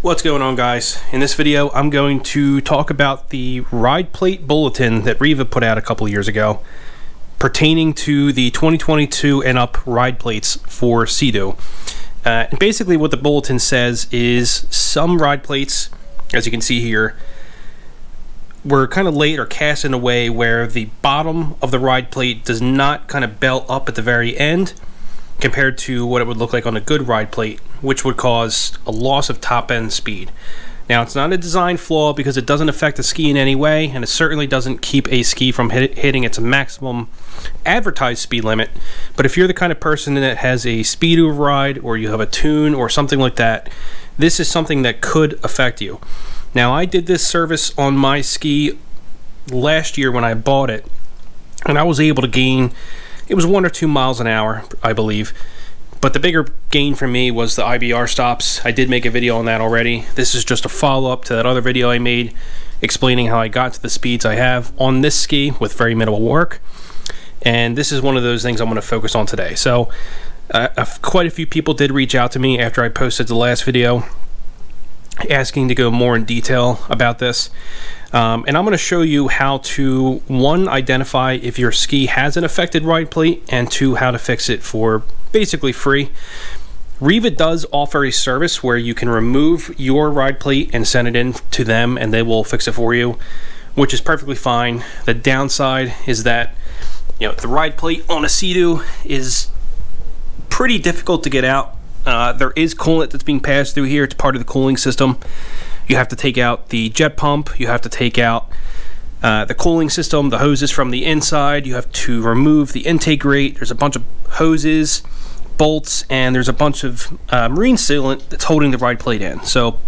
What's going on guys? In this video I'm going to talk about the ride plate bulletin that Riva put out a couple years ago pertaining to the 2022 and up ride plates for Sea-Doo. Uh, basically what the bulletin says is some ride plates, as you can see here, were kind of laid or cast in a way where the bottom of the ride plate does not kind of belt up at the very end compared to what it would look like on a good ride plate, which would cause a loss of top end speed. Now, it's not a design flaw because it doesn't affect the ski in any way, and it certainly doesn't keep a ski from hit hitting its maximum advertised speed limit. But if you're the kind of person that has a speed ride, or you have a tune, or something like that, this is something that could affect you. Now, I did this service on my ski last year when I bought it, and I was able to gain it was one or two miles an hour, I believe. But the bigger gain for me was the IBR stops. I did make a video on that already. This is just a follow-up to that other video I made explaining how I got to the speeds I have on this ski with very minimal work. And this is one of those things I'm going to focus on today. So uh, quite a few people did reach out to me after I posted the last video asking to go more in detail about this. Um, and I'm going to show you how to, one, identify if your ski has an affected ride plate, and two, how to fix it for basically free. Riva does offer a service where you can remove your ride plate and send it in to them and they will fix it for you, which is perfectly fine. The downside is that you know the ride plate on a Sea-Doo is pretty difficult to get out uh, there is coolant that's being passed through here. It's part of the cooling system. You have to take out the jet pump. You have to take out uh, the cooling system, the hoses from the inside. You have to remove the intake grate. There's a bunch of hoses, bolts, and there's a bunch of uh, marine sealant that's holding the ride plate in. So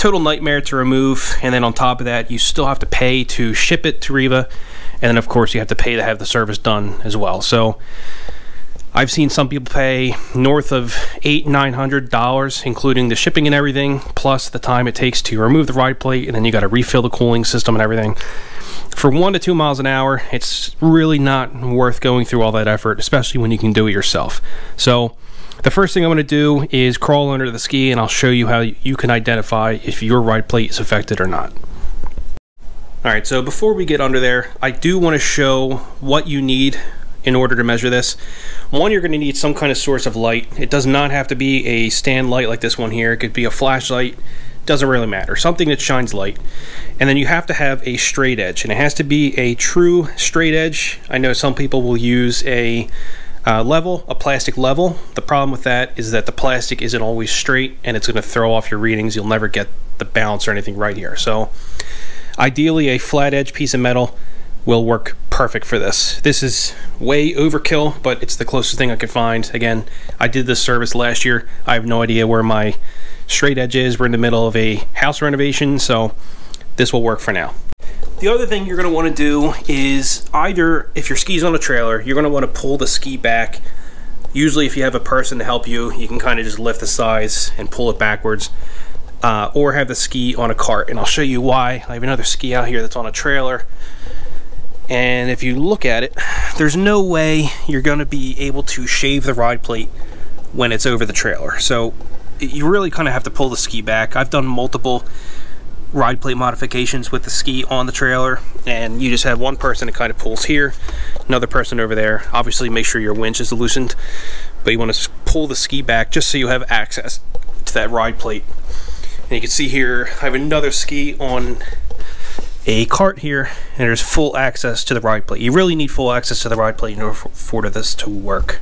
total nightmare to remove. And then on top of that, you still have to pay to ship it to Riva. And then of course you have to pay to have the service done as well. So I've seen some people pay north of eight, nine hundred dollars, including the shipping and everything, plus the time it takes to remove the ride plate, and then you got to refill the cooling system and everything. For one to two miles an hour, it's really not worth going through all that effort, especially when you can do it yourself. So, the first thing I'm going to do is crawl under the ski, and I'll show you how you can identify if your ride plate is affected or not. All right, so before we get under there, I do want to show what you need in order to measure this. One, you're going to need some kind of source of light. It does not have to be a stand light like this one here. It could be a flashlight. Doesn't really matter. Something that shines light. And then you have to have a straight edge. And it has to be a true straight edge. I know some people will use a uh, level, a plastic level. The problem with that is that the plastic isn't always straight and it's going to throw off your readings. You'll never get the balance or anything right here. So ideally a flat edge piece of metal will work perfect for this. This is way overkill, but it's the closest thing I could find. Again, I did this service last year. I have no idea where my straight edge is. We're in the middle of a house renovation, so this will work for now. The other thing you're going to want to do is either, if your ski's on a trailer, you're going to want to pull the ski back. Usually if you have a person to help you, you can kind of just lift the sides and pull it backwards. Uh, or have the ski on a cart, and I'll show you why. I have another ski out here that's on a trailer and if you look at it, there's no way you're going to be able to shave the ride plate when it's over the trailer. So you really kind of have to pull the ski back. I've done multiple ride plate modifications with the ski on the trailer and you just have one person that kind of pulls here another person over there obviously make sure your winch is loosened but you want to pull the ski back just so you have access to that ride plate and you can see here I have another ski on a cart here and there's full access to the ride plate. You really need full access to the ride plate in order for this to work.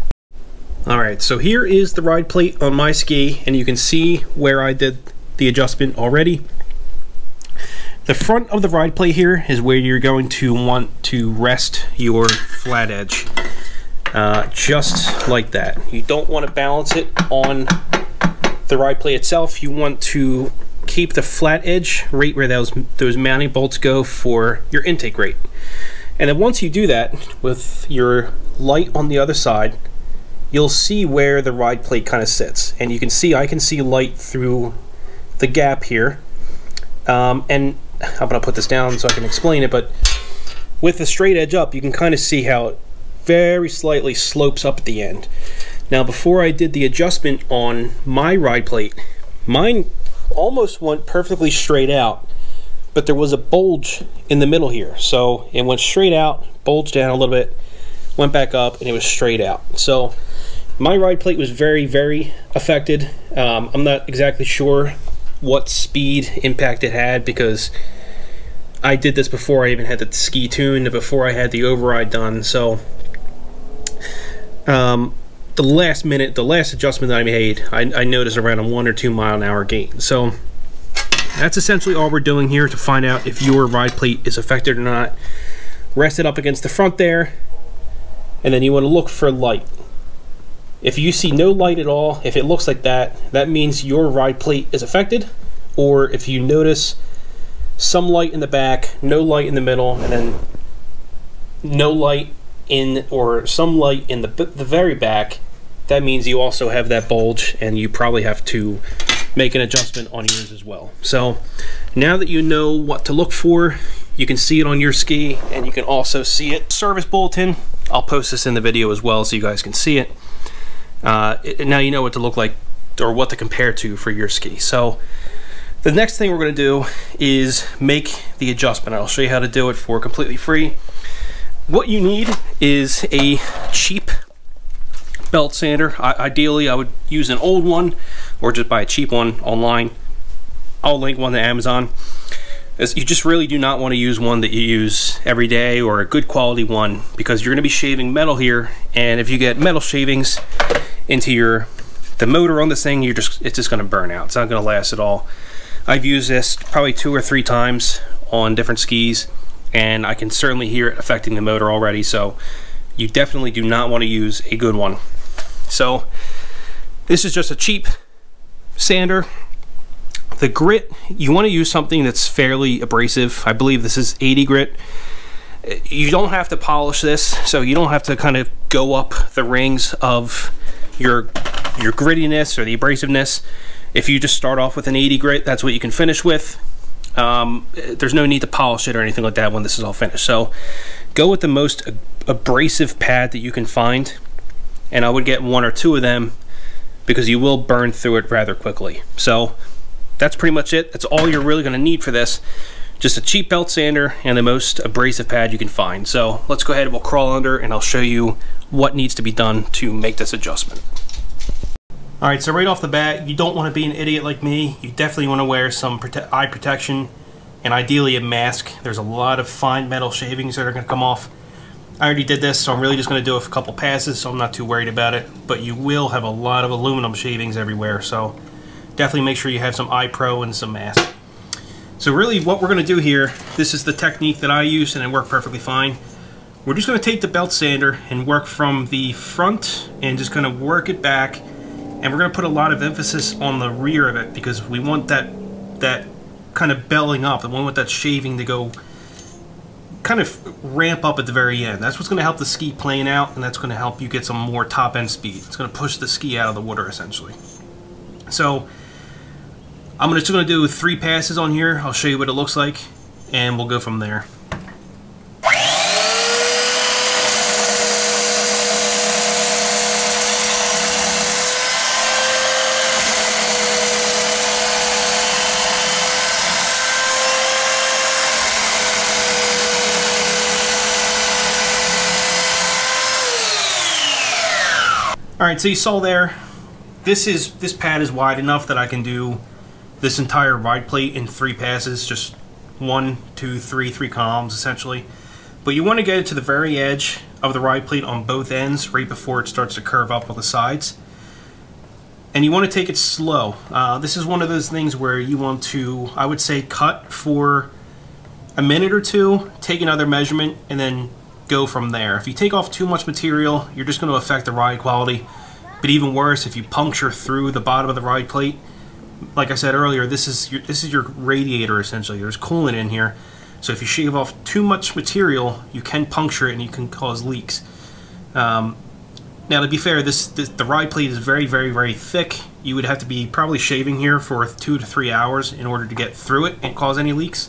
Alright, so here is the ride plate on my ski and you can see where I did the adjustment already. The front of the ride plate here is where you're going to want to rest your flat edge. Uh, just like that. You don't want to balance it on the ride plate itself. You want to keep the flat edge right where those, those mounting bolts go for your intake grate. And then once you do that with your light on the other side, you'll see where the ride plate kind of sits. And you can see, I can see light through the gap here. Um, and I'm gonna put this down so I can explain it, but with the straight edge up, you can kind of see how it very slightly slopes up at the end. Now, before I did the adjustment on my ride plate, mine almost went perfectly straight out, but there was a bulge in the middle here. So it went straight out, bulged down a little bit, went back up, and it was straight out. So my ride plate was very, very affected. Um, I'm not exactly sure what speed impact it had because I did this before I even had the ski tuned, before I had the override done. So um, the last minute, the last adjustment that I made, I, I noticed around a one or two mile an hour gain. So that's essentially all we're doing here to find out if your ride plate is affected or not. Rest it up against the front there, and then you want to look for light. If you see no light at all, if it looks like that, that means your ride plate is affected. Or if you notice some light in the back, no light in the middle, and then no light in, or some light in the, the very back, that means you also have that bulge and you probably have to make an adjustment on yours as well. So now that you know what to look for, you can see it on your ski and you can also see it. Service bulletin, I'll post this in the video as well so you guys can see it. Uh, it now you know what to look like or what to compare to for your ski. So the next thing we're going to do is make the adjustment. I'll show you how to do it for completely free. What you need is a cheap belt sander. I, ideally, I would use an old one or just buy a cheap one online. I'll link one to Amazon. You just really do not want to use one that you use every day or a good quality one because you're going to be shaving metal here and if you get metal shavings into your the motor on this thing you're just it's just going to burn out it's not going to last at all I've used this probably two or three times on different skis and I can certainly hear it affecting the motor already so you definitely do not want to use a good one so this is just a cheap sander. The grit, you want to use something that's fairly abrasive. I believe this is 80 grit. You don't have to polish this, so you don't have to kind of go up the rings of your your grittiness or the abrasiveness. If you just start off with an 80 grit, that's what you can finish with. Um, there's no need to polish it or anything like that when this is all finished. So go with the most abrasive pad that you can find and I would get one or two of them because you will burn through it rather quickly. So that's pretty much it. That's all you're really going to need for this. Just a cheap belt sander and the most abrasive pad you can find. So let's go ahead and we'll crawl under and I'll show you what needs to be done to make this adjustment. All right, so right off the bat, you don't want to be an idiot like me. You definitely want to wear some prote eye protection and ideally a mask. There's a lot of fine metal shavings that are going to come off. I already did this, so I'm really just going to do a couple passes, so I'm not too worried about it. But you will have a lot of aluminum shavings everywhere, so definitely make sure you have some eye pro and some mask. So really what we're going to do here, this is the technique that I use and it worked perfectly fine. We're just going to take the belt sander and work from the front and just going to work it back. And we're going to put a lot of emphasis on the rear of it because we want that that kind of belling up. And we want that shaving to go kind of ramp up at the very end. That's what's going to help the ski plane out, and that's going to help you get some more top end speed. It's going to push the ski out of the water essentially. So I'm just going to do three passes on here. I'll show you what it looks like, and we'll go from there. All right, so you saw there, this is this pad is wide enough that I can do this entire ride plate in three passes, just one, two, three, three columns essentially. But you want to get it to the very edge of the ride plate on both ends right before it starts to curve up on the sides. And you want to take it slow. Uh, this is one of those things where you want to, I would say, cut for a minute or two, take another measurement, and then go from there. If you take off too much material, you're just going to affect the ride quality. But even worse, if you puncture through the bottom of the ride plate, like I said earlier, this is your, this is your radiator essentially. There's coolant in here. So if you shave off too much material, you can puncture it and you can cause leaks. Um, now, to be fair, this, this, the ride plate is very, very, very thick. You would have to be probably shaving here for two to three hours in order to get through it and cause any leaks.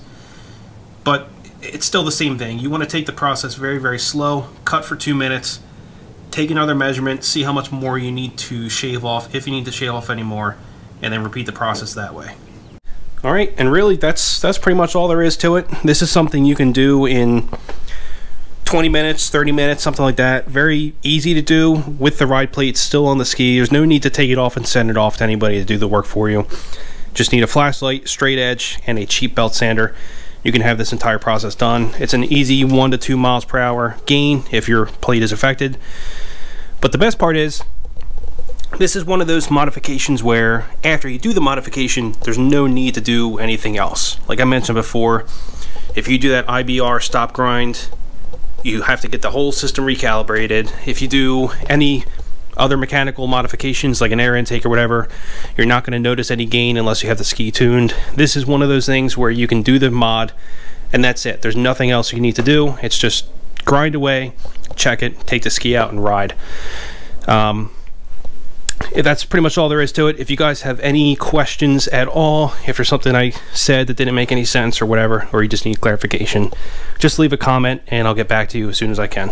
But it's still the same thing. You want to take the process very, very slow, cut for two minutes, take another measurement, see how much more you need to shave off, if you need to shave off any more, and then repeat the process that way. All right, and really that's that's pretty much all there is to it. This is something you can do in 20 minutes, 30 minutes, something like that. Very easy to do with the ride plate still on the ski. There's no need to take it off and send it off to anybody to do the work for you. Just need a flashlight, straight edge, and a cheap belt sander. You can have this entire process done. It's an easy one to two miles per hour gain if your plate is affected. But the best part is this is one of those modifications where after you do the modification, there's no need to do anything else. Like I mentioned before, if you do that IBR stop grind, you have to get the whole system recalibrated. If you do any other mechanical modifications like an air intake or whatever, you're not going to notice any gain unless you have the ski tuned. This is one of those things where you can do the mod and that's it. There's nothing else you need to do. It's just grind away, check it, take the ski out and ride. Um, that's pretty much all there is to it. If you guys have any questions at all, if there's something I said that didn't make any sense or whatever, or you just need clarification, just leave a comment and I'll get back to you as soon as I can.